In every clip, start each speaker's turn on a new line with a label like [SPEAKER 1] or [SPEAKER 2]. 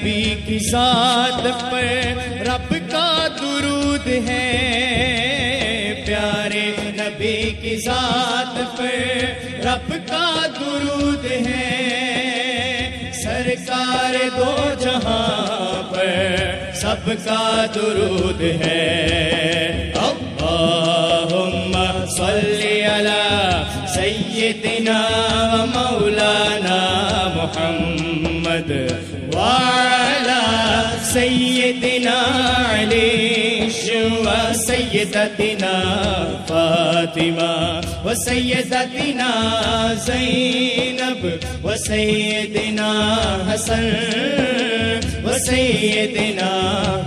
[SPEAKER 1] नबी की जात पर रब का दुरूद है। प्यारे नबी की जात पर रब का दुरूद है। सरकार दो जहाँ पर सबका दुरूद है। सल्ली अला सय्यदिना व मौलाना मुहम्मद। अली व सय्यदतिना फातिमा व सय्यदतिना ज़ैनब व सय्यदिना हसन व सय्यदिना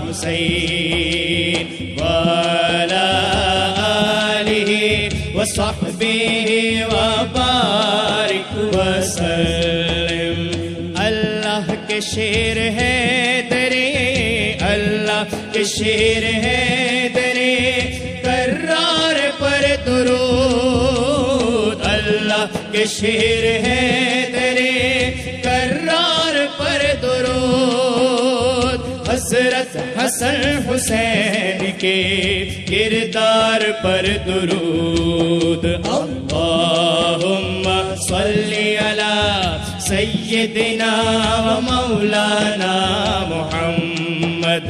[SPEAKER 1] हुसैन वाला व सहबिहि व बारिक वसल्लम अल्लाह के शेर है के शेर है दरे करार पर दुरूद। अल्लाह के शेर है दरे करार पर दुरूद। हज़रत हसन हुसैन के किरदार पर दुरूद। अल्लाहुम्मा सल्ली अला सय्यदिना व मौलाना मुहम्मद।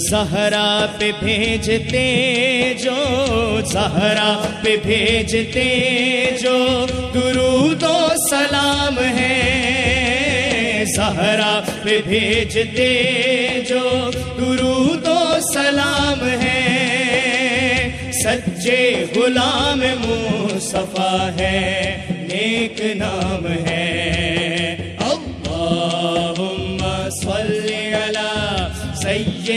[SPEAKER 1] सहरा पे भेजते जो सहरा पे भेजते जो दुरूदो सलाम है। सहरा पे भेजते जो दुरूदो सलाम है। सच्चे गुलाम मुसफा है, नेक नाम है।